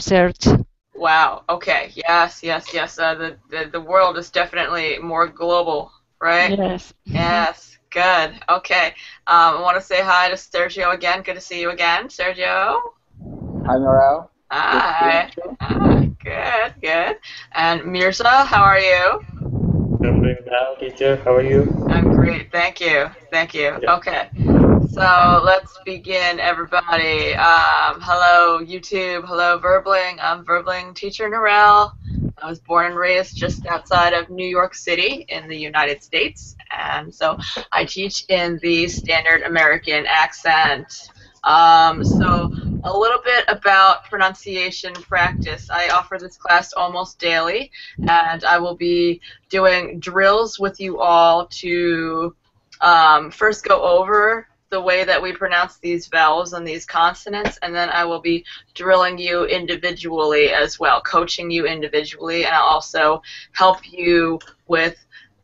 search. Wow. Okay. Yes. Yes. Yes. Uh, the, the the world is definitely more global, right? Yes. Yes. Good. Okay. Um, I want to say hi to Sergio again. Good to see you again, Sergio. Hi, Norell. Hi. Ah, good. Good. And Mirza, how are you? I'm doing well, teacher. How are you? I'm great. Thank you. Thank you. Yeah. Okay. So let's begin, everybody. Um, hello, YouTube. Hello, Verbling. I'm Verbling teacher Norell. I was born and raised just outside of New York City in the United States, and so I teach in the standard American accent. Um, so a little bit about pronunciation practice. I offer this class almost daily, and I will be doing drills with you all to um, first go over the way that we pronounce these vowels and these consonants, and then I will be drilling you individually as well, coaching you individually, and I'll also help you with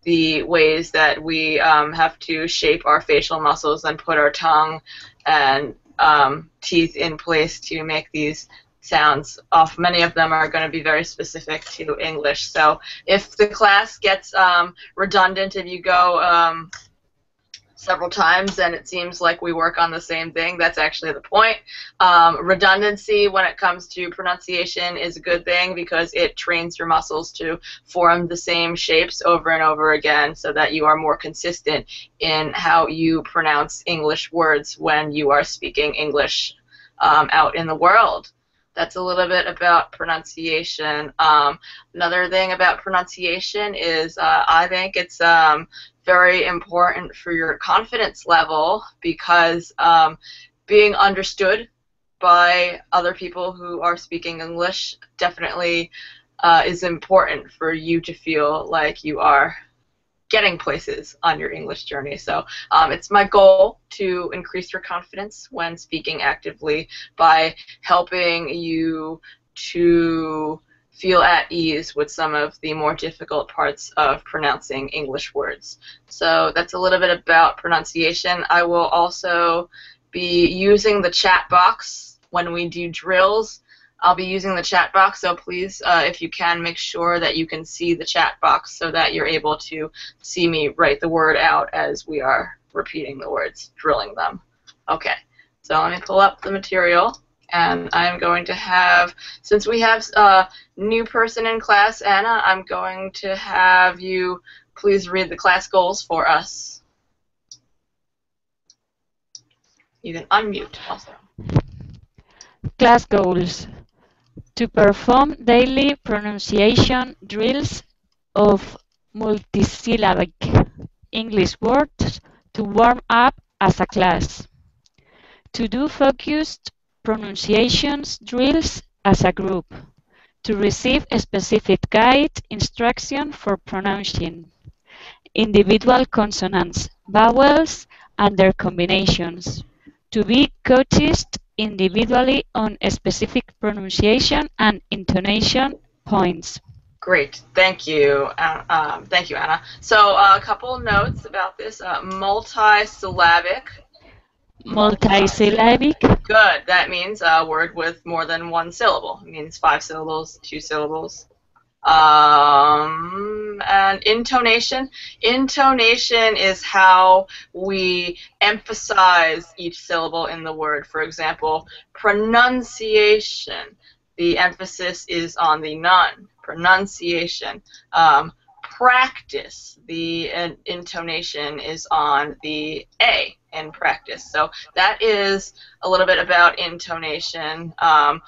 the ways that we um, have to shape our facial muscles and put our tongue and um, teeth in place to make these sounds off. Many of them are going to be very specific to English. So if the class gets um, redundant, if you go um, several times and it seems like we work on the same thing, that's actually the point. Um, redundancy when it comes to pronunciation is a good thing because it trains your muscles to form the same shapes over and over again so that you are more consistent in how you pronounce English words when you are speaking English um, out in the world. That's a little bit about pronunciation. Um, another thing about pronunciation is uh, I think it's um, very important for your confidence level because um, being understood by other people who are speaking English definitely uh, is important for you to feel like you are getting places on your English journey. So um, it's my goal to increase your confidence when speaking actively by helping you to feel at ease with some of the more difficult parts of pronouncing English words. So that's a little bit about pronunciation. I will also be using the chat box when we do drills. I'll be using the chat box, so please, uh, if you can, make sure that you can see the chat box so that you're able to see me write the word out as we are repeating the words, drilling them. Okay, so let me pull up the material, and I'm going to have, since we have a new person in class, Anna, I'm going to have you please read the class goals for us. You can unmute also. Class goals. To perform daily pronunciation drills of multisyllabic English words to warm up as a class. To do focused pronunciations drills as a group. To receive a specific guide instruction for pronouncing individual consonants, vowels, and their combinations. To be coached individually on specific pronunciation and intonation points. Great, thank you, uh, um, thank you, Anna. So uh, a couple notes about this: uh, multisyllabic. Multisyllabic. Good. That means a word with more than one syllable. It means five syllables, two syllables. Um, and intonation. Intonation is how we emphasize each syllable in the word. For example, pronunciation. The emphasis is on the nun. Pronunciation. Um, practice. The uh, intonation is on the A in practice. So that is a little bit about intonation. Um,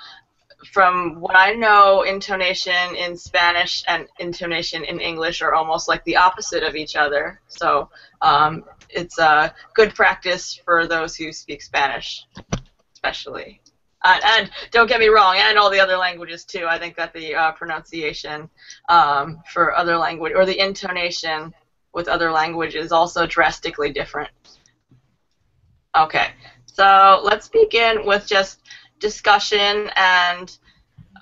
from what I know, intonation in Spanish and intonation in English are almost like the opposite of each other. So um, it's a good practice for those who speak Spanish, especially. Uh, and don't get me wrong, and all the other languages too. I think that the uh, pronunciation um, for other language or the intonation with other languages is also drastically different. Okay, so let's begin with just discussion and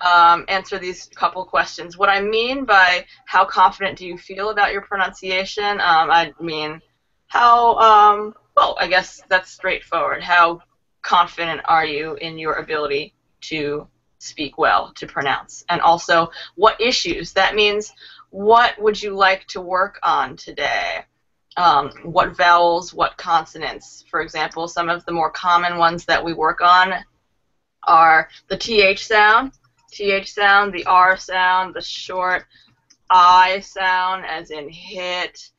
um, answer these couple questions. What I mean by how confident do you feel about your pronunciation? Um, I mean how um, well. I guess that's straightforward. How confident are you in your ability to speak well to pronounce? And also, what issues? That means, what would you like to work on today? Um, what vowels, what consonants? For example, some of the more common ones that we work on are the TH sound, TH sound, the R sound, the short I sound, as in hit,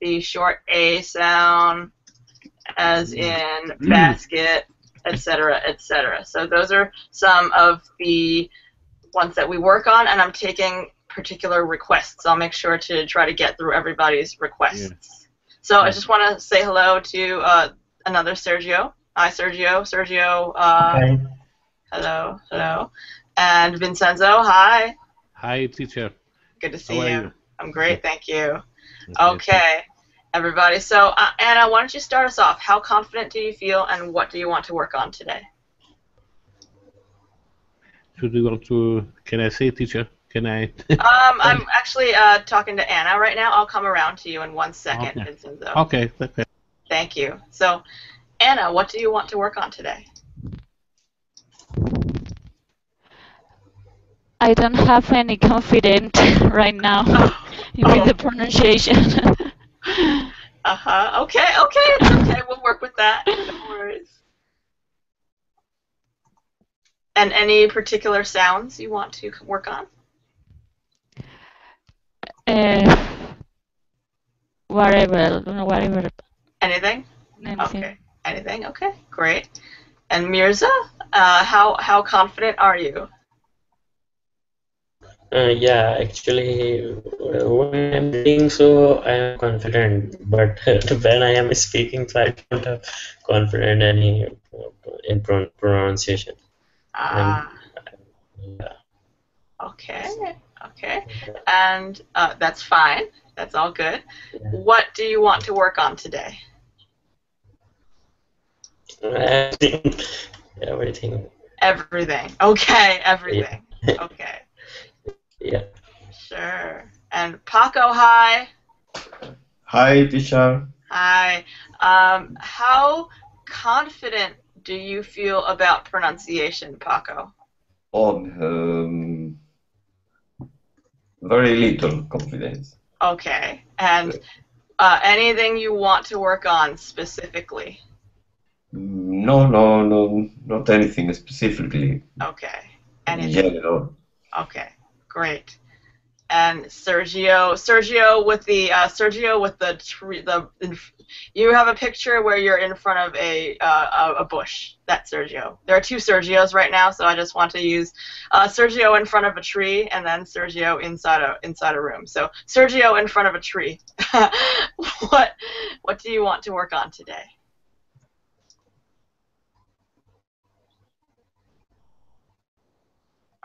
the short A sound, as in basket, etc., etc. So those are some of the ones that we work on, and I'm taking particular requests. I'll make sure to try to get through everybody's requests. So I just want to say hello to uh, another Sergio. Hi, Sergio. Sergio. Uh, Hi. Hello. Hello. And Vincenzo. Hi. Hi, teacher. Good to see How are you. you? I'm great. Thank you. Okay. Okay, everybody. So, uh, Anna, why don't you start us off? How confident do you feel, and what do you want to work on today? Should we want to? Can I say, teacher? Can I? Um, I'm actually uh, talking to Anna right now. I'll come around to you in one second, Okay. Vincenzo. okay. Okay. Thank you. So, Anna, what do you want to work on today? I don't have any confidence right now with the pronunciation. Uh huh. Okay. Okay. It's okay. We'll work with that. No worries. And any particular sounds you want to work on? Uh, whatever, whatever. Anything? anything. Okay. Anything? Okay. Great. And Mirza, uh, how how confident are you? Uh, yeah, actually, when I'm reading, so I am confident, but when I am speaking, so I don't have confident any in pro- pronunciation. Ah. Yeah. Okay. Okay. And uh, that's fine. That's all good. What do you want to work on today? Everything, everything. Everything. Okay. Everything. Okay. Yeah. Sure. And Paco, hi. Hi, teacher. Hi. Um, how confident do you feel about pronunciation, Paco? Oh, um, very little confidence. Okay. And uh, anything you want to work on specifically? No, no, no, not anything specifically. Okay. In Anything? general. Okay. Great. And Sergio, Sergio with the uh, Sergio with the tree, the you have a picture where you're in front of a uh, a bush. That's Sergio. There are two Sergios right now, so I just want to use uh, Sergio in front of a tree and then Sergio inside a inside a room. So Sergio in front of a tree. what what do you want to work on today?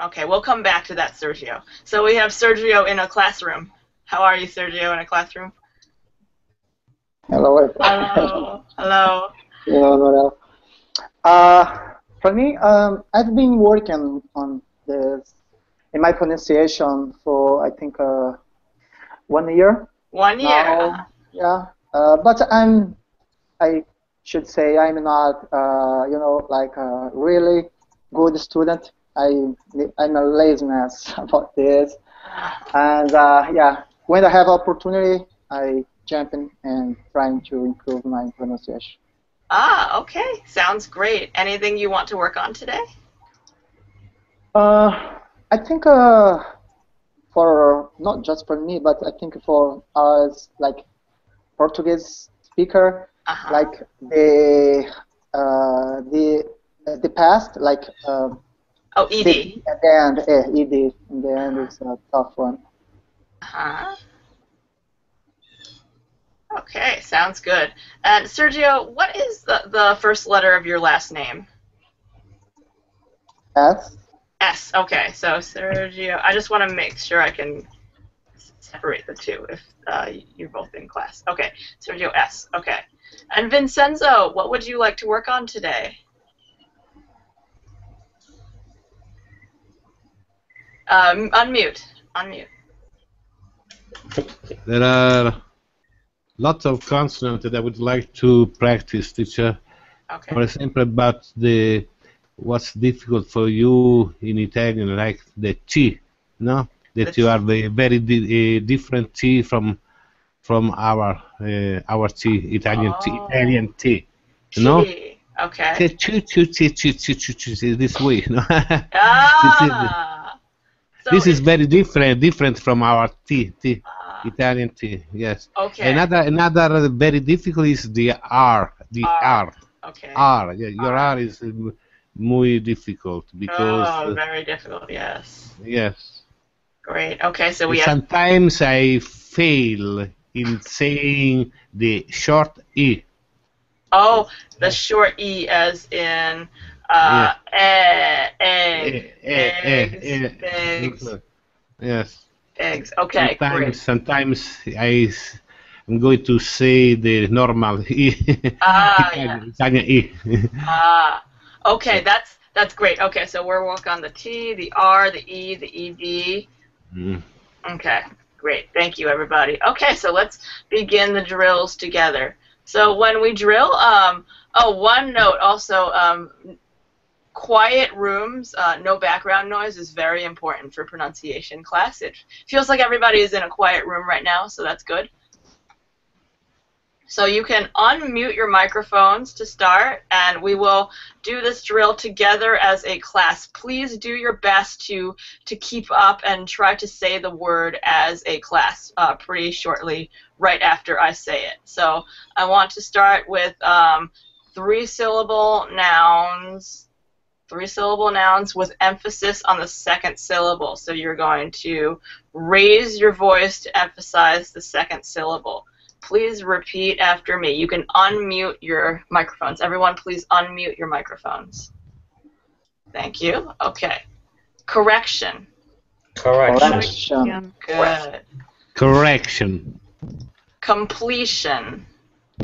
Okay, we'll come back to that, Sergio. So we have Sergio in a classroom. How are you, Sergio, in a classroom? Hello. Hello. Hello. Hello. Uh, for me, um, I've been working on this in my pronunciation for I think uh, one year. One year. Now, yeah, uh, but I'm, I should say I'm not, uh, you know, like a really good student. I, I'm a laziness about this, and uh, yeah, when I have opportunity, I jump in and trying to improve my pronunciation. Ah, okay. Sounds great. Anything you want to work on today? Uh, I think uh, for not just for me, but I think for us like Portuguese speaker, Uh-huh. like the uh, the the past, like uh, oh, Edie. at the end, eh, ed in the end is a tough one. Uh-huh. Okay, sounds good. And Sergio, what is the, the first letter of your last name? S. S. Okay, so Sergio, I just want to make sure I can separate the two if uh, you're both in class. Okay, Sergio S. Okay. And Vincenzo, what would you like to work on today? Um, unmute. Unmute. There are lots of consonants that I would like to practice, teacher. Okay. For example, about the what's difficult for you in Italian, like the T, no? That The you are the very di- uh, different T from from our uh, our T, Italian T, Oh. Italian T. You know? Chi. Okay. This way, no? Ah. So this is very different different from our T, T, ah, Italian T. Yes. okay. Another another very difficult is the R, the R. R, okay. R. Yeah, your R. R is muy difficult because oh, uh, very difficult. Yes. yes. Great. Okay. So we have. Sometimes I fail in saying the short E. Oh, the short e, as in uh, eh, egg, Eh, eh, eggs, eggs, Yes. eggs. Okay, sometimes, great. sometimes I'm going to say the normal E. Ah, Italian, Italian E. Ah, okay. That's that's great. Okay, so we're working on the T, the R, the E, the ED. Mm. Okay, great. Thank you, everybody. Okay, so let's begin the drills together. So when we drill, um, oh, one note also, um, quiet rooms, uh, no background noise is very important for pronunciation class. It feels like everybody is in a quiet room right now, so that's good. So you can unmute your microphones to start, and we will do this drill together as a class. Please do your best to to keep up and try to say the word as a class uh, pretty shortly right after I say it. So I want to start with um, three syllable nouns, three syllable nouns with emphasis on the second syllable. So you're going to raise your voice to emphasize the second syllable. Please repeat after me. You can unmute your microphones. Everyone, please unmute your microphones. Thank you. Okay. Correction. Correction. Correction. Good. Correction. Completion.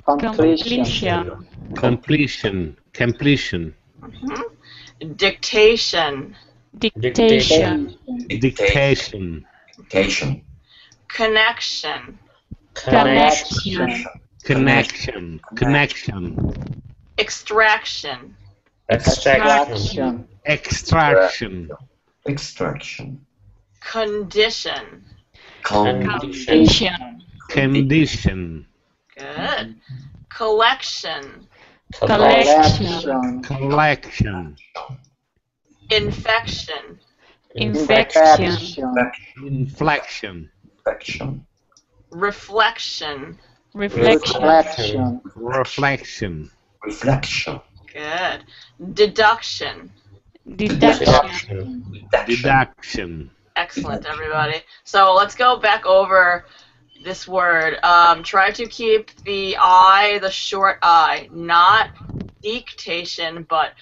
Completion. Completion. Completion. Completion. Dictation. Dictation. Dictation. Dictation. Connection. Connection. Connection. Connection. Extraction. Extraction. Extraction. Extraction. Extraction. Condition. Condition. Condition. Condition. Good. Collection. Collection. Collection. Infection. Infection. Inflection. Infection. Reflection. Reflection. Reflection. Reflection. Reflection. Good. Deduction. Deduction. Deduction. Excellent, everybody. So let's go back over this word. Um, try to keep the I, the short I, not dictation, but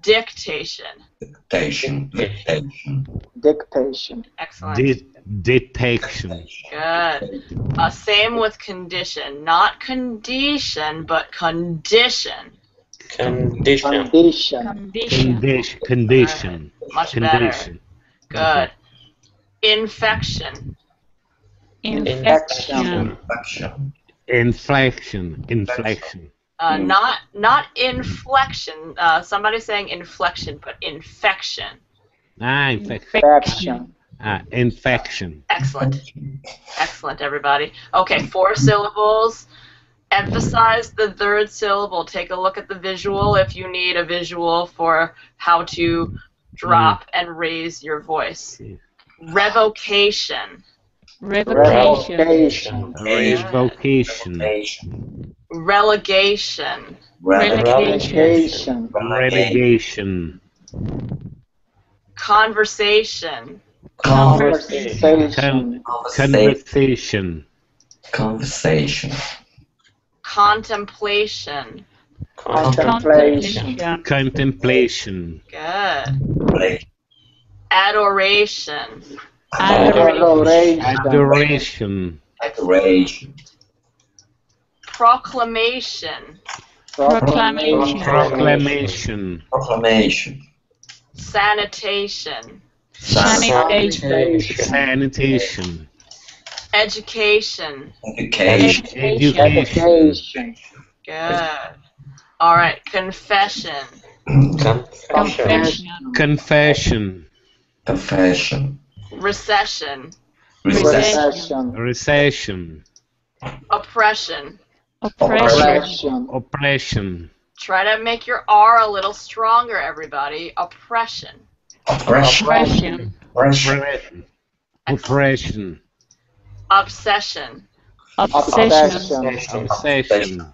dictation. Dictation. Dictation. Dictation. Excellent. De- detection. Good. Uh, same with condition. Not condition, but condition. Condition. Condition. Condition. Condition. Condition. Much better. Condition. Good. Infection. Infection. Infection. Inflection. Inflection. Uh, Mm. not not inflection. Uh, somebody's saying inflection, but infection. Ah, infection. Infection. Ah, infection. Excellent. Excellent, everybody. Okay, four syllables. Emphasize the third syllable. Take a look at the visual if you need a visual for how to drop and raise your voice. Revocation. Revocation. Revocation. Revocation. Relegation. Relegation. Relegation. Relegation. Conversation. Conversation. Conversation. Conversation. Contemplation. Contemplation. Contemplation. Good. Adoration. Adoration. Adoration. Adoration. Adoration. Proclamation. Proclamation. Proclamation. Proclamation. Sanitation. Sanitation. Sanitation. Education. Education. Education. Education. Good. All right. Confession. Confession. Confession. confession, confession, recession, recession, Recession. recession, oppression. Oppression. Oppression. oppression, Try to make your R a little stronger, everybody. Oppression. oppression, Oppression. oppression, oppression, Obsession. Obsession. Obsession. obsession,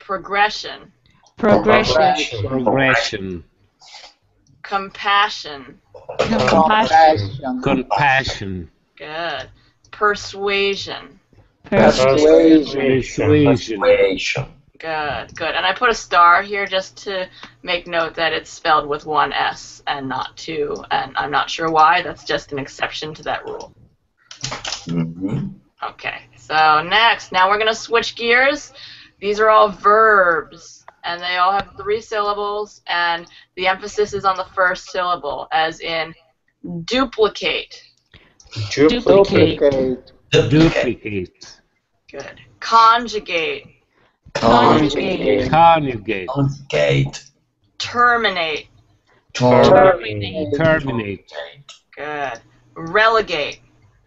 Progression. Progression. progression, Compassion. Compassion. Compassion. compassion, Good. Persuasion. Persuasion. persuasion, persuasion, Good, good. And I put a star here just to make note that it's spelled with one S and not two. And I'm not sure why. That's just an exception to that rule. Mhm. Okay, so next, now we're going to switch gears. These are all verbs, and they all have three syllables, and the emphasis is on the first syllable, as in duplicate. Duplicate. Duplicate. duplicate, Good. Conjugate. conjugate, conjugate, conjugate, Terminate. terminate, terminate, Good. Relegate.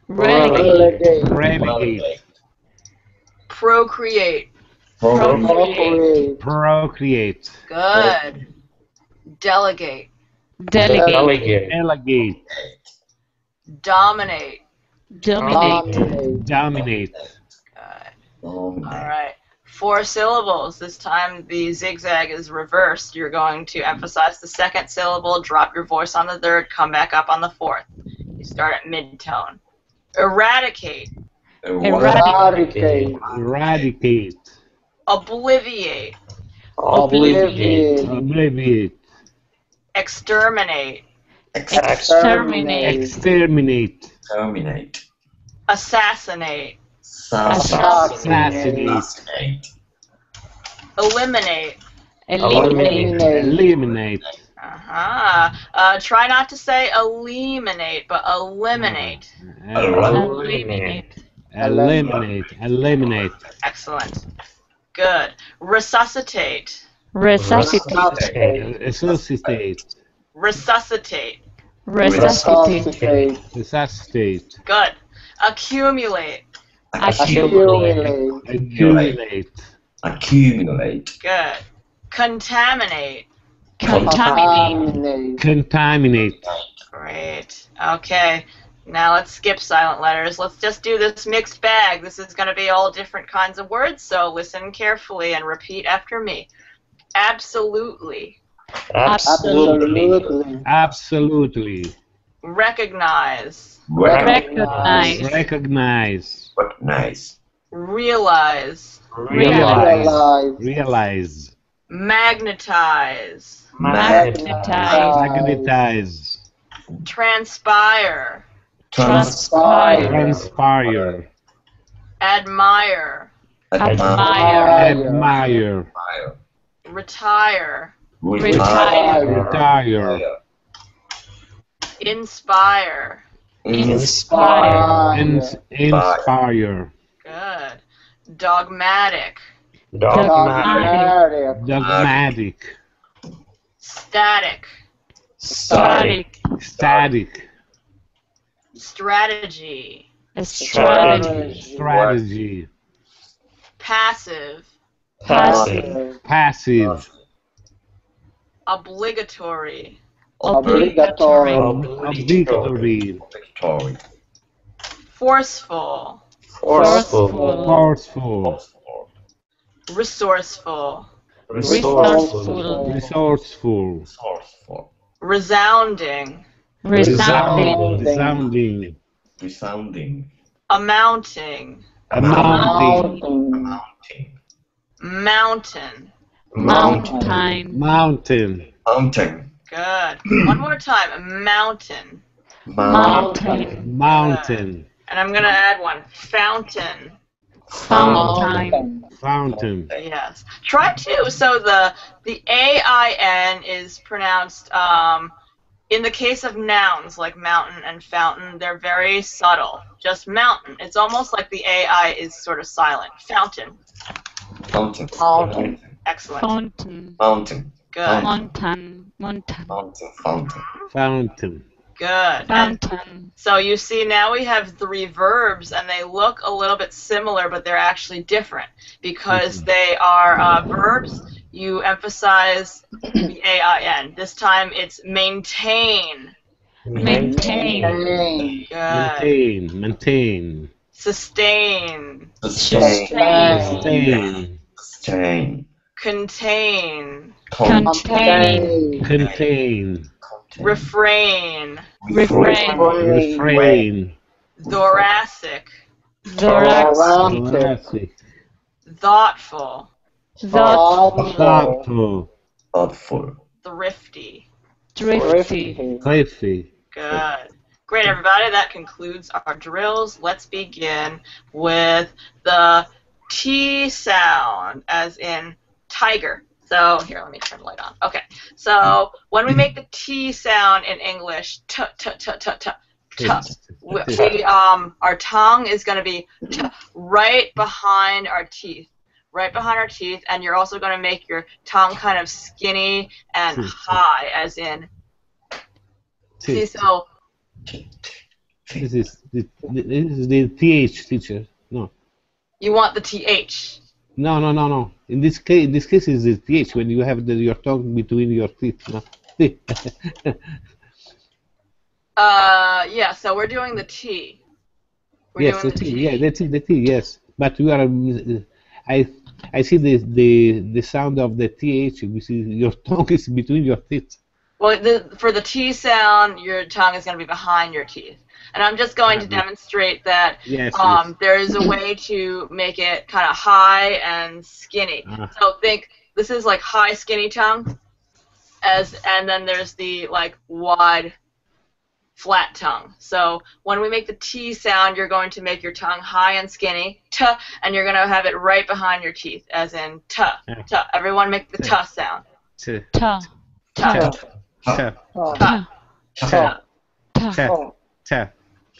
Relegate. Relegate. relegate, Procreate. Procreate. procreate, Good. Delegate. Delegate. Delegate. delegate, Dominate. Dominate. Dominate. dominate, Good. dominate, All right. Four syllables. This time the zigzag is reversed. You're going to emphasize the second syllable, drop your voice on the third, come back up on the fourth. You start at mid-tone. Eradicate. Eradicate. eradicate, Obliviate. Obliviate. obliviate, Exterminate. Exterminate. exterminate, terminate, Assassinate. assassinate, assassinate, Eliminate. Eliminate. Eliminate. eliminate, Uh-huh. Uh, try not to say eliminate, but eliminate. Eliminate. eliminate, eliminate, Excellent. Good. Resuscitate. Resuscitate. resuscitate, Resuscitate. Resuscitate. Resuscitate. resuscitate, Good. Accumulate. Accumulate. Accumulate. accumulate, accumulate, Good. Contaminate. Contaminate. Contaminate. contaminate, Great. Okay. Now let's skip silent letters. Let's just do this mixed bag. This is going to be all different kinds of words, so listen carefully and repeat after me. Absolutely. Absolutely. Absolutely. absolutely, Recognize. Recognize. recognize, recognize, Realize. Realize. Realize. realize, Magnetize. Magnetize. magnetize, Transpire. Transpire. transpire, Admire. Admire. admire, Retire. Retire. retire, Inspire. Inspire. inspire, Good. Dogmatic. Dogmatic. Dogmatic. dogmatic, Static. Static. static, Strategy. Strategy. strategy, Passive. Passive. passive, Obligatory. Obligatory. obligatory, Victory. Forceful. Forceful. forceful, Resourceful. Resourceful. resourceful, Resourceful. Resounding. Resounding. resounding, Resounding. Amounting. amounting, Mountain. Mountain. Mountain. mountain, Mountain. Good. One more time. Mountain. Mountain. mountain, And I'm going to add one. Fountain. Fountain. fountain, Yes. Try to. So the the A I N is pronounced. Um, in the case of nouns like mountain and fountain, they're very subtle. Just mountain. It's almost like the AI is sort of silent. Fountain. Mountain. Mountain. Excellent. Fountain. Mountain. Good. Mountain. Mountain. Fountain. Fountain. Fountain. Good. And Fountain. so you see now we have three verbs and they look a little bit similar, but they're actually different because they are uh, verbs. You emphasize the A-I-N. This time it's maintain. Maintain. Maintain. Good. Maintain. Maintain. Sustain. Sustain. Sustain. Sustain. Contain. Contain. Contain. Refrain. Refrain. Refrain. Thoracic. Thoracic. Thoughtful. Thoughtful. Thoughtful. Thoughtful. Thrifty. Thrifty. Thrifty. Good. Great, everybody. That concludes our drills. Let's begin with the T sound, as in tiger. So here, let me turn the light on. Okay. So when we make the T sound in English, t t t t t t, we, we, um, our tongue is going to be t, right behind our teeth, right behind our teeth, and you're also going to make your tongue kind of skinny and high, as in. See, so This is the, this is the th teacher. No, you want the th. no, no, no, no. In this case, in this case, is the th when you have the, your tongue between your teeth. No. Uh, yeah. So we're doing the t. We're yes, the doing T. Yeah, the T. The T. Yes, but you are. um, I I see the the the sound of the th. You see, your tongue is between your teeth. Well, the, for the T sound, your tongue is going to be behind your teeth. And I'm just going to Mhm. demonstrate that Yes. um, there is a way to make it kind of high and skinny. Ah. So think this is like high skinny tongue, as and then there's the like wide flat tongue. So when we make the T sound, you're going to make your tongue high and skinny, t, and you're going to have it right behind your teeth, as in t, t. Everyone make the t sound. T. Ta. T, Ta. t. Ta. Ta. Ta.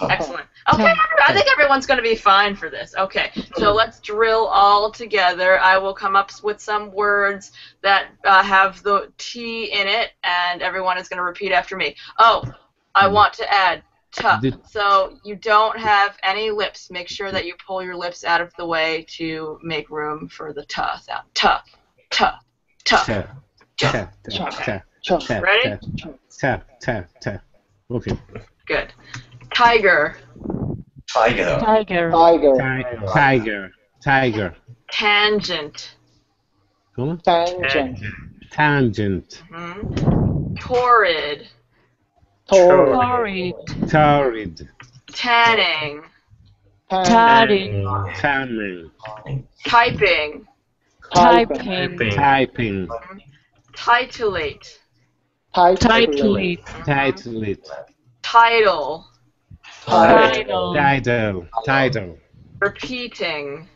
Excellent. Okay, I think everyone's going to be fine for this. Okay, so let's drill all together. I will come up with some words that uh, have the T in it, and everyone is going to repeat after me. Oh, I want to add t. Did- So you don't have any lips. Make sure that you pull your lips out of the way to make room for the t sound. T, t, t. Ready? Ta. Ta. Ta. Okay. Good. Tiger, Tiger. Tiger. Tiger. Tiger. Tiger. tangent, Come Tangent. Tangent. hmm, torrid, Tor. Torrid. Torrid. tanning, Taring. Tanning. typing, Typing. Typing. Typing. titulate, Titlate. Title. title, Title. Title. Title. repeating.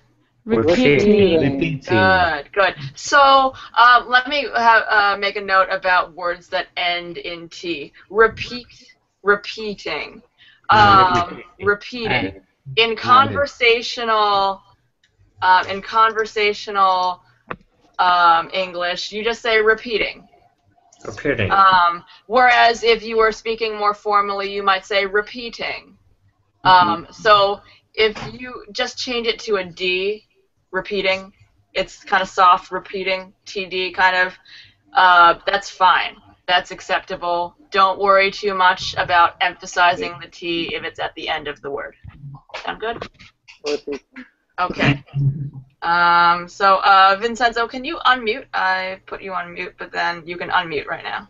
Repeating. Repeating. Good, good. So um, let me have, uh, make a note about words that end in T. Repeat, repeating, um, repeating. In conversational, um, in conversational um, English, you just say repeating. Repeating. Um, whereas if you were speaking more formally, you might say repeating. Um, so if you just change it to a D, repeating, it's kind of soft repeating, TD kind of, uh, that's fine. That's acceptable. Don't worry too much about emphasizing the T if it's at the end of the word. Sound good? Okay. Um, so, uh, Vincenzo, can you unmute? I put you on mute, but then you can unmute right now.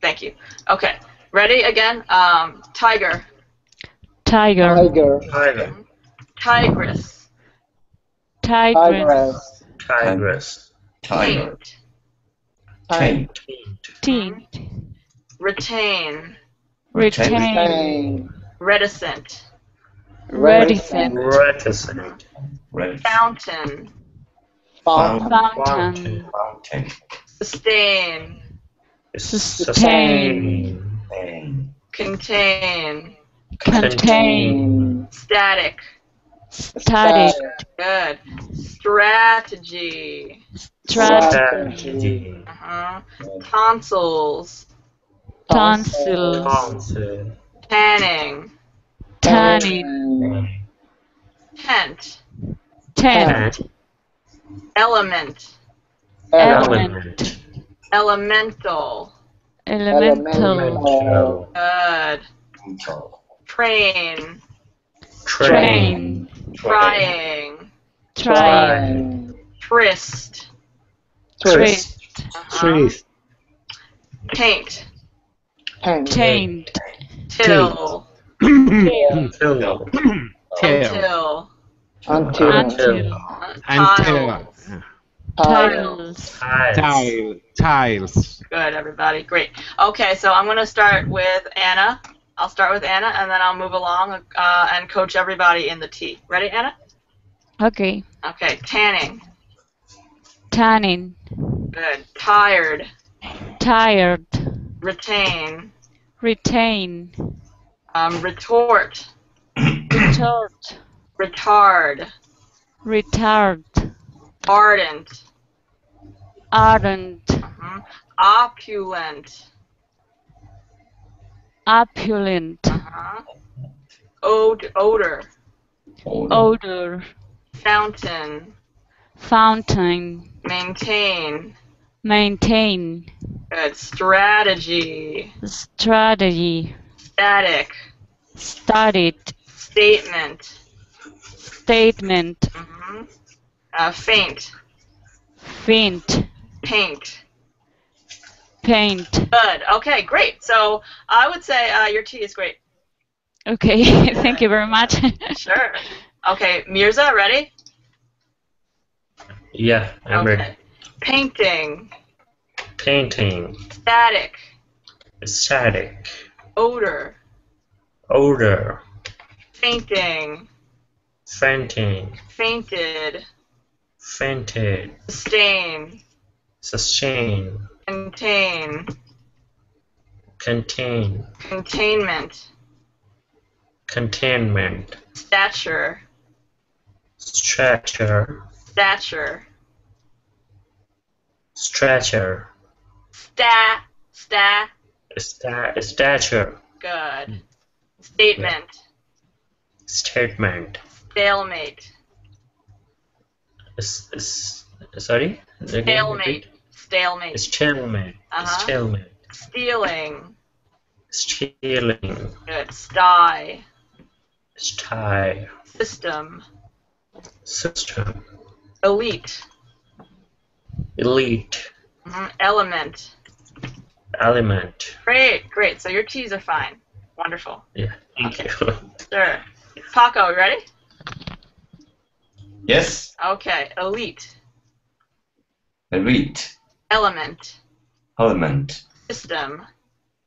Thank you. Okay. Ready again? Um, tiger, Tiger. Tiger. Tiger. tigress, Tigress. Tigress. Tigress. Tiger. taint, Taint. Retain, Retain. Pain. reticent, Reticent. Reticent. Fountain, Fountain. Fountain. Fountain. sustain, Sustain. Contain, Contain. static, Static. Good. Strategy. Strategy. Uh-huh. Tonsils. Tonsil. Tonsil. Tanning. Tanning. Tent. Tent. Element. Element. Elemental. Elemental. Elemental. Good. Mental. Train. Train. Trying. Trying. Tryst. Twist. Uh-huh. Taint. Taint. Till. Until. Tail. Until. Until. Until. Tiles. Tiles. Tiles. Tiles. Good, everybody. Great. Okay, so I'm going to start with Anna. I'll start with Anna, and then I'll move along uh, and coach everybody in the T. Ready, Anna? Okay. Okay. Tanning. Tanning. Good. Tired. Tired. Retain. Retain. Um, retort. Retort. Retard. Retard. Ardent. Ardent. Mhm. Opulent. Opulent. Uh-huh. Od- odor. Odor. Odor. Fountain. Fountain. Maintain. Maintain. Good. Strategy. Strategy. Static. Studied. Statement. Statement. hmm Uh, faint. Faint. Paint. Paint. Good. Okay, great. So I would say uh, your tea is great. Okay. Thank you very much. Sure. Okay, Mirza, ready? Yeah, I'm okay. ready. Painting. Painting. Static. Static. Odor. Odor. Fainting. Fainting. Fainted. Fainted. Sustain. Sustain. Contain. Contain. Containment. Containment. Stature. Stretcher. Stature. Stretcher. Sta. Sta. Sta- stature. Good. Statement. Statement. Stalemate. S- s- sorry? Again, Stalemate. repeat. Stalemate. Stalemate. Uh-huh. Stalemate. Stealing. Stealing. Good. Sty. Style. System. System. Elite. Elite. Mhm. Element. Element. Great, great. So your T's are fine. Wonderful. Yeah, thank you. Sure. Paco, you ready? Yes. Okay. Elite. Elite. Element. Element. System.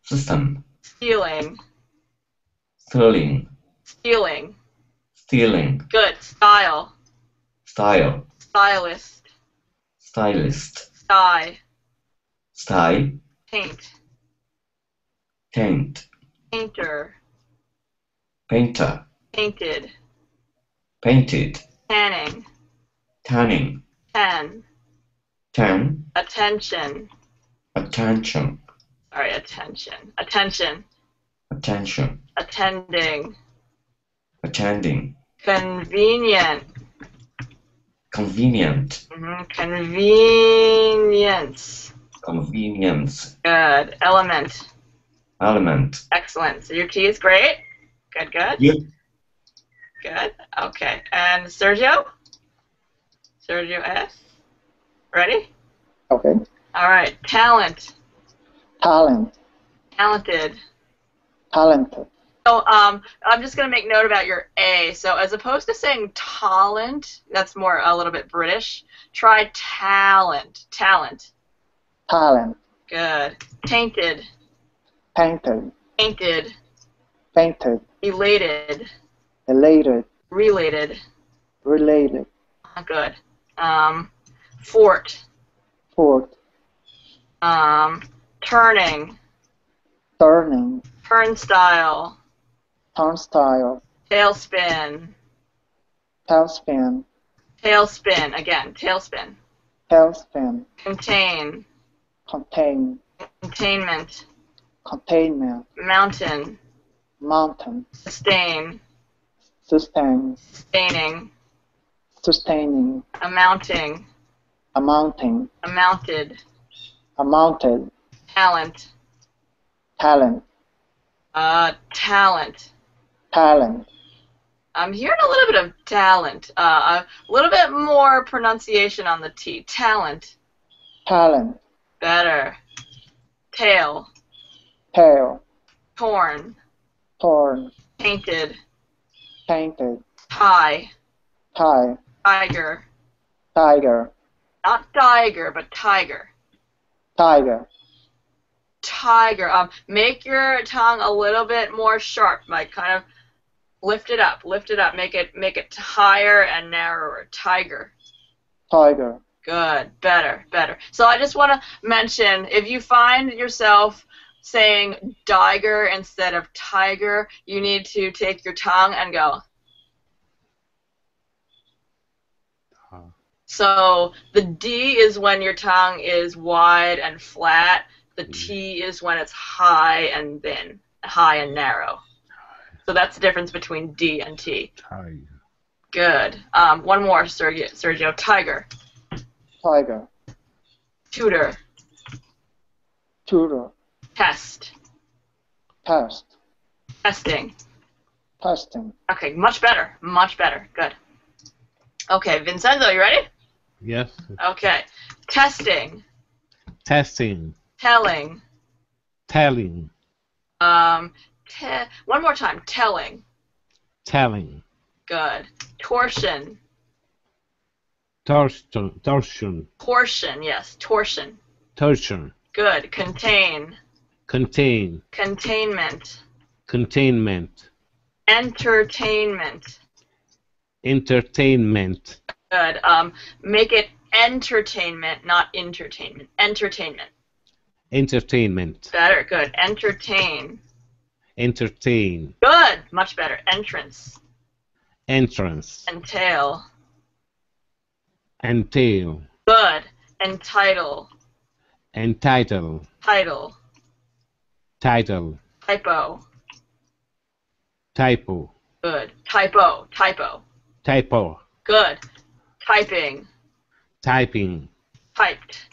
System. Stealing. Sterling. Stealing. Stealing. Good. Style. Style. Stylist. Stylist. Sty. Style. Paint. Paint. Painter. Painter. Painted. Painted. Tanning. Tanning. Ten. Attention. Attention. Sorry, attention. Attention. Attention. Attending. Attending. Convenient. Convenient. Mhm. Convenience. Convenience. Good. Element. Element. Excellent. So your T is great. Good, good. Yep. Good. Okay. And Sergio? Sergio S. Ready? Okay. All right. Talent. Talent. Talented. Talented. So um, I'm just going to make note about your A. So as opposed to saying talent, that's more a little bit British, try talent. Talent. Talent. Good. Tainted. Painted. Painted. Painted. Elated. Elated. Related. Related. Good. Um, fort. Fort. Um, turning. Turning. Turnstile. Turnstile. Tailspin. Tailspin, tailspin, again, tailspin, tailspin, contain, contain, containment, containment, mountain, mountain, sustain, sustain, sustaining, sustaining, amounting, amounting, amounted, amounted, talent, talent, uh, talent. talent, I'm hearing a little bit of talent, uh, a little bit more pronunciation on the T. Talent, talent, better. Tail, tail, torn, torn, painted, painted, tie, tie, tiger, tiger, not tiger, but tiger. tiger, Tiger. Um, make your tongue a little bit more sharp, like kind of lift it up, lift it up, make it make it higher and narrower. Tiger. tiger, Good, better, better. So I just want to mention if you find yourself saying tiger instead of tiger, you need to take your tongue and go. So the D is when your tongue is wide and flat. The T is when it's high and thin, high and narrow. So that's the difference between D and T. Tiger. Good. Um, one more, Sergio. Sergio. Tiger. tiger, Tutor. tutor, Test. test, Testing. testing, Okay, much better. Much better. Good. Okay, Vincenzo, you ready? Yes. Okay. Testing. Testing. Telling. Telling. Um, te- one more time. Telling. Telling. Good. Torsion. Torsion. Torsion. Torsion, yes. Torsion. Torsion. Good. Contain. Contain. Containment. Containment. Entertainment. Entertainment. Good. Um, make it entertainment, not entertainment. Entertainment. Entertainment. Better. Good. Entertain. Entertain. Good. Much better. Entrance. Entrance. Entail. Entail. Good. Entitle. Entitle. Title. Title. Typo. Typo. Good. Typo. Typo. Typo. Good. Typing. Typing. Typed.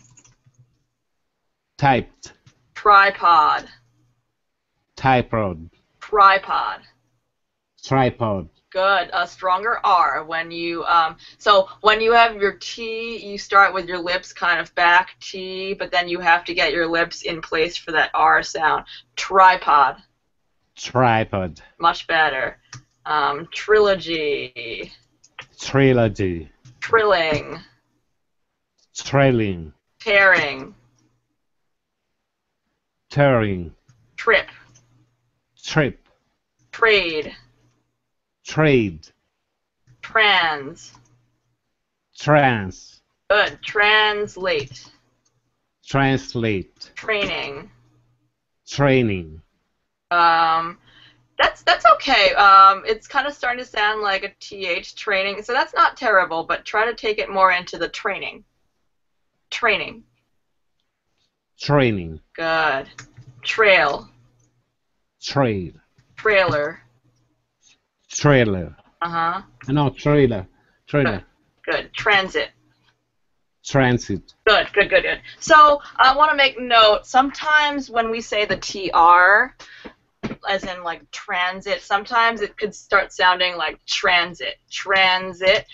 Typed. Tripod. Tripod. Tripod. Tripod. Good. A stronger R when you um. So when you have your T, you start with your lips kind of back T, but then you have to get your lips in place for that R sound. Tripod. Tripod. Much better. Um, trilogy. Trilogy. Trilling. Trailing. Tearing. Tearing. Trip. Trip. Trade. Trade. Trans. Trans. Good. Translate. Translate. Training. Training. Um, that's that's okay. Um, it's kind of starting to sound like a th training, so that's not terrible. But try to take it more into the training. Training. Training. Good. Trail. Trail. Trailer. Trailer. Uh huh. No, trailer. Trailer. Good. Transit. Transit. Good, good, good, good. So I want to make note. Sometimes when we say the tr, as in like transit, sometimes it could start sounding like transit, transit,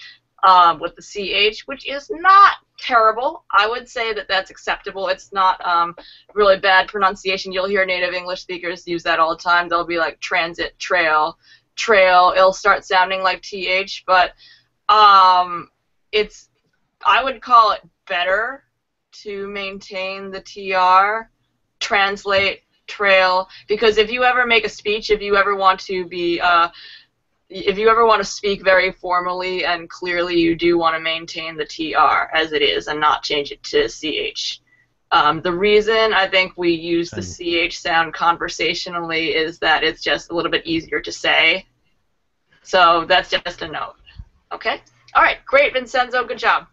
um, with the ch, which is not terrible. I would say that that's acceptable. It's not um, really bad pronunciation. You'll hear native English speakers use that all the time. They'll be like transit, trail, trail. It'll start sounding like th, but um, it's I would call it better to maintain the TR, translate, trail, because if you ever make a speech, if you ever want to be, uh, if you ever want to speak very formally and clearly, you do want to maintain the TR as it is and not change it to CH. Um, the reason I think we use the CH sound conversationally is that it's just a little bit easier to say. So that's just a note. Okay. All right. Great, Vincenzo. Good job.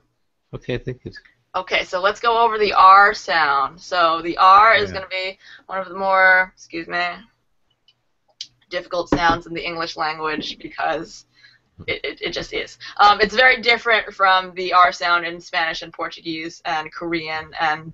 Okay, thank you. Okay, so let's go over the R sound. So the R is Yeah. going to be one of the more, excuse me, difficult sounds in the English language because it, it, it just is. Um, it's very different from the R sound in Spanish and Portuguese and Korean and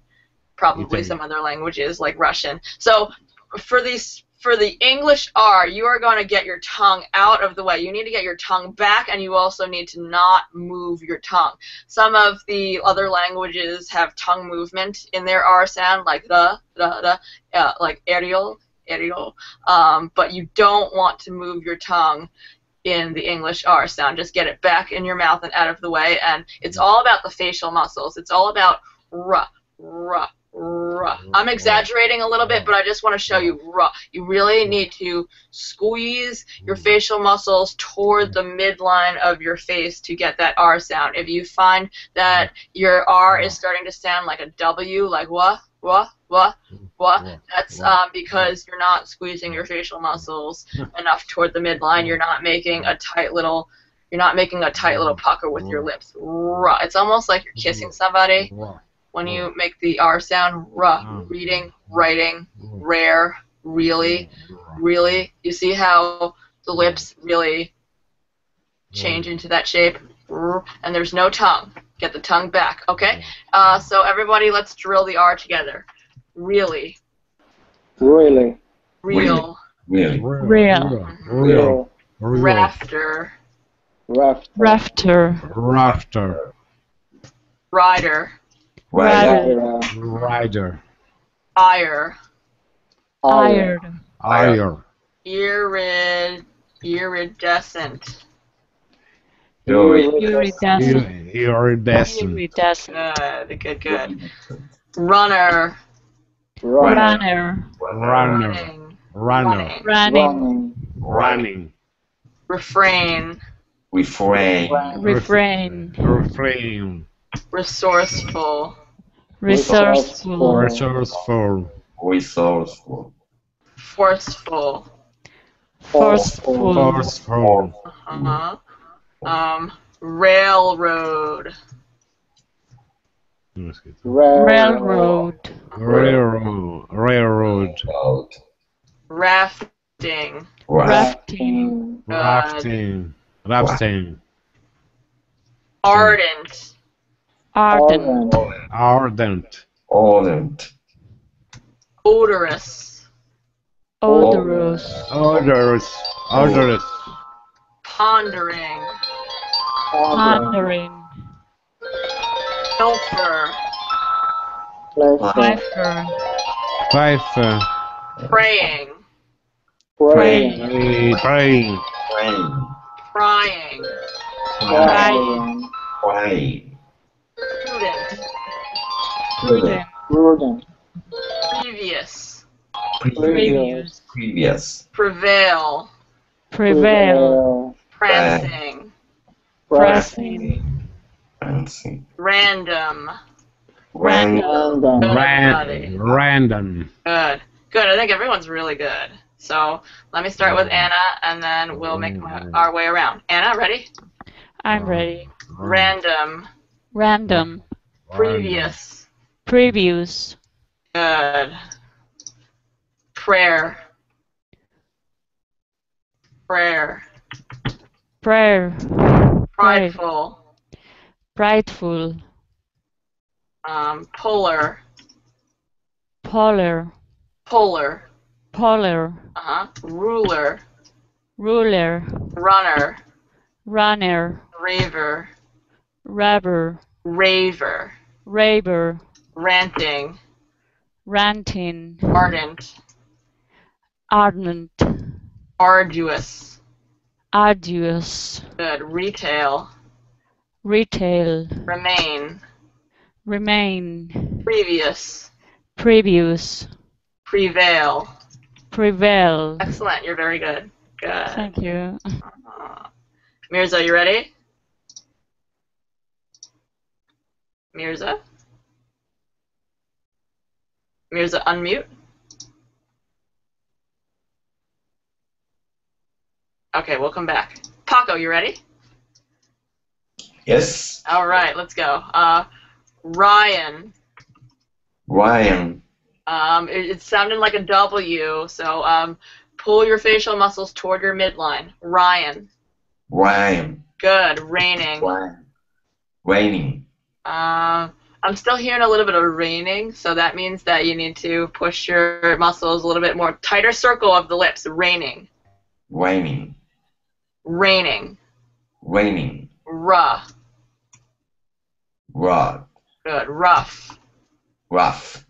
probably some other languages like Russian. So for these for the English R, you are going to get your tongue out of the way. You need to get your tongue back, and you also need to not move your tongue. Some of the other languages have tongue movement in their R sound, like the, the, the, uh, like Ariel, Ariel. Um, but you don't want to move your tongue in the English R sound. Just get it back in your mouth and out of the way. And it's all about the facial muscles. It's all about ruh, ruh, ruh. Oh, I'm exaggerating a little bit, but I just want to show you ruh. You really need to squeeze your mm. facial muscles toward the mm. midline of your face to get that R sound. If you find that mm. your R is starting to sound like a W, like wah, wah, wah, wah, that's um, because you're not squeezing your facial muscles enough toward the midline. You're not making a tight little, you're not making a tight little pucker with your lips. It's almost like you're mm-hmm. kissing somebody when you make the R sound. Ruh. Reading, writing, rare, really, really. You see how the lips really change into that shape? And there's no tongue. Get the tongue back, okay? Uh, so everybody, let's drill the R together. Really, Really. real, Really. Real. Real. rafter, Raft. Rafter. Rafter. rider, Rider. Rider. Rider. ire, Ired. Ire. irid, iridescent. Fury. Iridescent. Iridescent. Iridescent. Good, good, good. Runner, Runner. Runner. Runner. running, running. Running. Running. Running. refrain, Refrain. Refrain. Refrain. Resourceful, Resourceful. Resourceful. Resourceful. forceful, Forceful. Forceful. uh-huh. um, railroad, Railroad. Railroad. Railroad. Out. rafting, Rafting. Rafting. Rafting. ardent, Ardent. Ardent. Ardent. odorous, Odorous. Odorous. Odorous. pondering, Pondering. pilfer, Pfeiffer. Pfeiffer. praying, Praying. Praying. Train. crying, Crying. Crying. prudent, Prudent. Prudent. previous, Previous. Previous. prevail, Prevail. prancing, Pressing. Fancy. random. Random. Random. Ran- random. Good. Good. I think everyone's really good. So let me start with Anna, and then we'll make our way around. Anna, ready? I'm ready. Random. Random. Previous. Previous. Good. Prayer. Prayer. Prayer. Prideful. Prideful. Um, polar. Polar. Polar. Polar. Uh huh. Ruler. Ruler. Runner. Runner. Raver. Rubber. Raver. Raver. Ranting. Ranting. Ardent. Ardent. Arduous. Arduous. Good. Retail. Retail. Remain. Remain. Previous. Previous. Prevail. Prevail. Excellent. You're very good. Good. Thank you. Uh, Mirza, you ready? Mirza? Mirza, unmute. Okay, we'll come back. Paco, you ready? Yes. All right, let's go. Uh, Ryan. Ryan. Um, it, it's sounding like a W, so um, pull your facial muscles toward your midline. Ryan. Ryan. Good. Raining. Ryan. Raining. Uh, I'm still hearing a little bit of raining, so that means that you need to push your muscles a little bit more tighter circle of the lips. Raining. Raining. Raining. Raining. Rough. Rod. Good. Rough. Rough.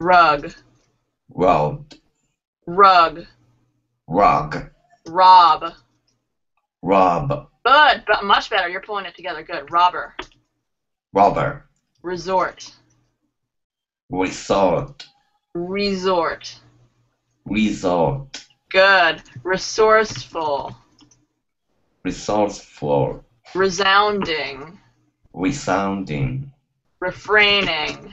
Rug. Road. Rug. Rug. Rob. Rob. Good. But much better. You're pulling it together. Good. Robber. Robber. Resort. Resort. Resort. Resort. Good. Resourceful. Resourceful. Resounding. Resounding. Refraining.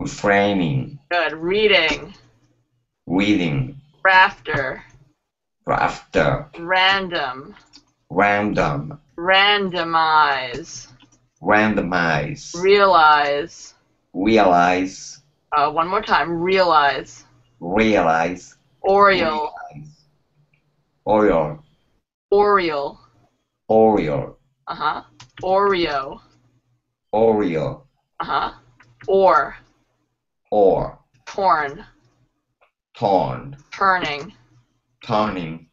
Refraining. Good. Reading. Reading. Rafter. Rafter. Random. Random. Randomize. Randomize. Realize. Realize. Uh, one more time. Realize. Realize. Oriole. Oriole. Oriole. Oriole. Uh huh. Oreo. Oriole. Uh huh. Or. Or. Torn. Torn. Turning. Turning.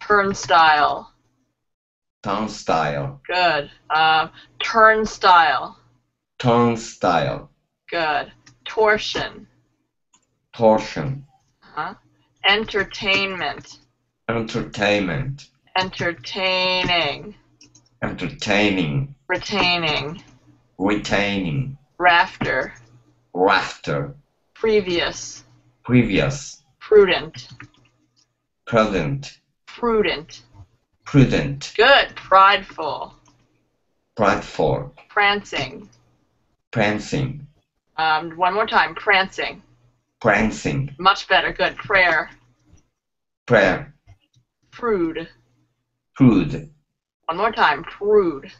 Turnstile. Turnstile. Good. Uh, turnstile. Turnstile. Good. Torsion. Torsion. Huh? Entertainment. Entertainment. Entertaining. Entertaining. Retaining. Retaining. Rafter. Rafter. Previous. Previous. Prudent. Present. Prudent. Prudent. Good. Prideful. Prideful. Prancing. Prancing. Um, one more time. Prancing. Prancing. Much better. Good. Prayer. Prayer. Prude. Prude. One more time. Prude.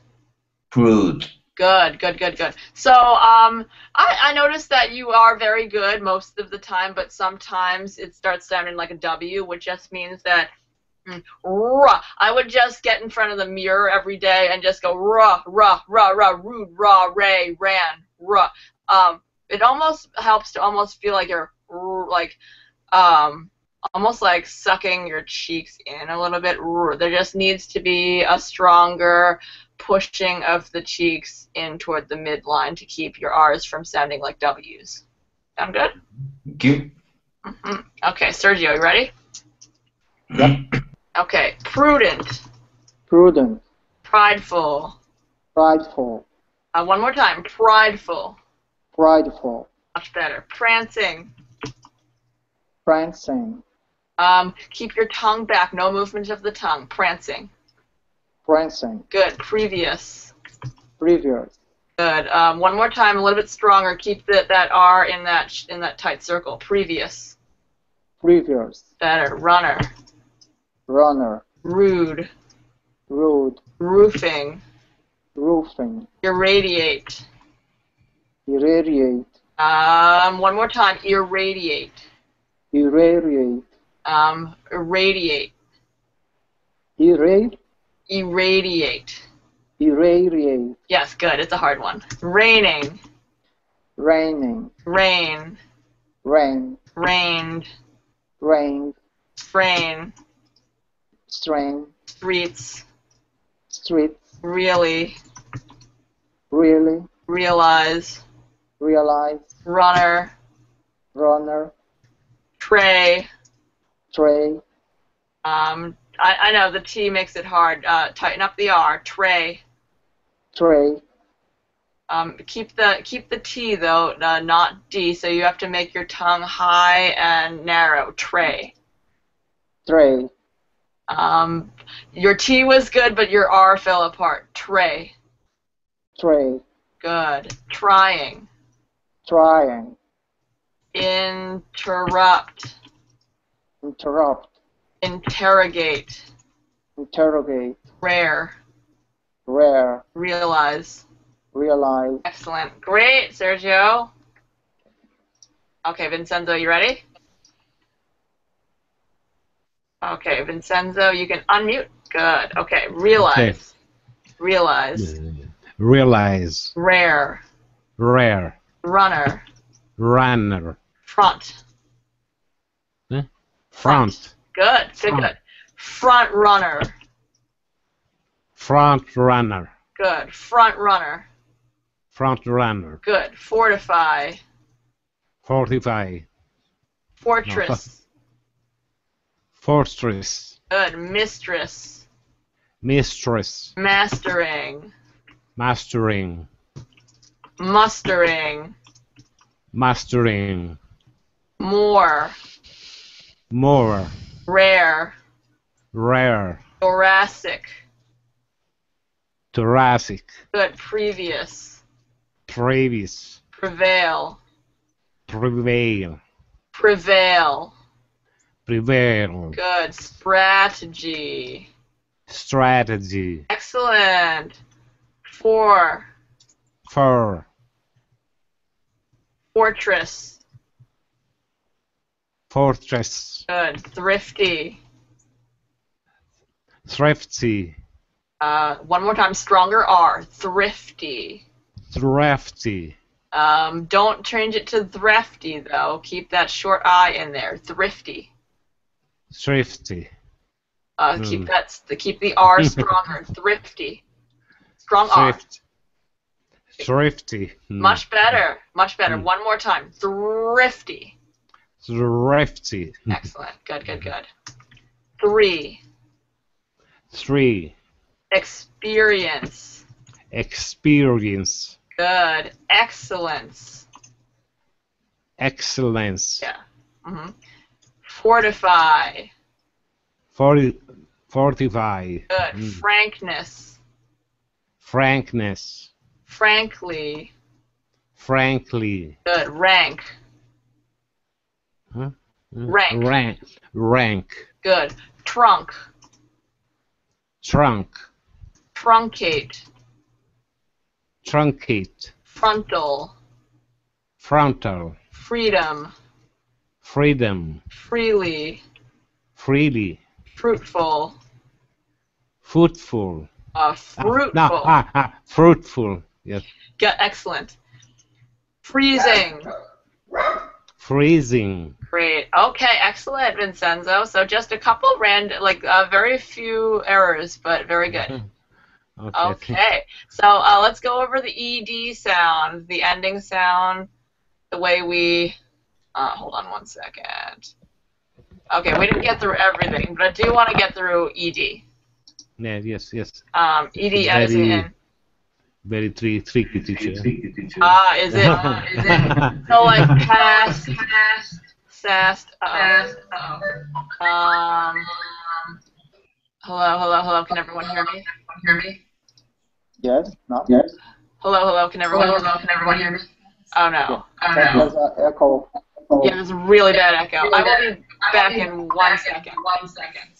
Prude. Good, good, good, good. So, um, I, I noticed that you are very good most of the time, but sometimes it starts sounding like a W, which just means that ruh. I would just get in front of the mirror every day and just go ruh, ruh, ruh, ruh, rude, rah, ray, ran, ruh. Um, it almost helps to almost feel like you're like, um, almost like sucking your cheeks in a little bit. Ruh. There just needs to be a stronger pushing of the cheeks in toward the midline to keep your R's from sounding like W's. Sound good? Good. hmm Okay, Sergio, you ready? Yep. Okay, prudent, Prudent. prideful. Prideful. Uh, one more time, prideful. Prideful. Much better. Prancing. Prancing. Um, keep your tongue back. No movement of the tongue. Prancing. Prancing. Good. Previous. Previous. Good. Um, one more time, a little bit stronger. Keep the, that R in that in that tight circle. Previous. Previous. Better. Runner. Runner. Rude. Rude. Roofing. Roofing. Irradiate. Irradiate. Um, one more time. Irradiate. Irradiate. Um, irradiate. Irradiate. Irradiate. Irradiate. Yes, good. It's a hard one. Raining. Raining. Rain. Rain. Rained. Rain. Strain. Strain. Streets. Street. Really. Really. Realize. Realize. Runner. Runner. Tray. Tray. Um, I, I know the T makes it hard. Uh, tighten up the R. Tray. Tray. Um, keep the keep the T though, uh, not D. So you have to make your tongue high and narrow. Tray. Tray. Um, your T was good, but your R fell apart. Tray. Tray. Good. Trying. Trying. Interrupt. Interrupt. Interrogate. Interrogate. Rare. rare, realize. realize. Excellent. Great, Sergio. Okay, Vincenzo, you ready? Okay, Vincenzo, you can unmute. Good. Okay, realize. Realize. Realize. Rare. Rare. Runner. Runner. Front. Front. Good, good, Front. good. Front runner. Front runner. Good. Front runner. Front runner. Good. Fortify. Fortify. Fortress. Fortress. Good. Mistress. Mistress. Mastering. Mastering. Mustering. Mastering. More. More. Rare. Rare. Thoracic. Thoracic. Good. Previous. Previous. Prevail. Prevail. Prevail. Prevail. Good. Strategy. Strategy. Excellent. Four. For. Fortress. Fortress. Good. Thrifty. Thrifty. Uh, one more time. Stronger R. Thrifty. Thrifty. Um, don't change it to thrifty though. Keep that short I in there. Thrifty. Thrifty. Uh, Hmm. Keep that. Keep the R stronger. thrifty. Strong R. Thrift. Thrifty. Hmm. Much better. Much better. Hmm. One more time. Thrifty. Thrifty. Excellent. Good. Good. Good. Three. Three. Experience. Experience. Good. Excellence. Excellence. Yeah. hmm Fortify. Forty, fortify. Good. Hmm. Frankness. Frankness. Frankly. Frankly. Good. Rank. Huh? Rank. Rank. Rank. Good. Trunk. Trunk. Truncate. Truncate. Frontal. Frontal. Freedom. Freedom. Freely. Freely. Fruitful. Fruitful. Uh, Ah, fruitful. no, ah, ah, fruitful. Yes. Good. Excellent. Freezing. Freezing. Great. Okay, excellent, Vincenzo. So just a couple random, like uh, very few errors, but very good. Okay. Okay. So uh, let's go over the ed sound, the ending sound, the way we. Uh, hold on one second. Okay, we didn't get through everything, but I do want to get through ed. Yeah, yes, yes. Um, ed as Very- in. Very tri- tricky teacher. Ah, is it? Uh, is it? So like past, past, uh oh. Um. Hello, hello, hello. Can everyone hear me? Hear me? Yes, no? Yes. Hello, hello. Can everyone? Hello, can everyone hear me? Oh no. Oh no. There's an echo. Yeah, there's a really bad echo. I will be back in one second. One second.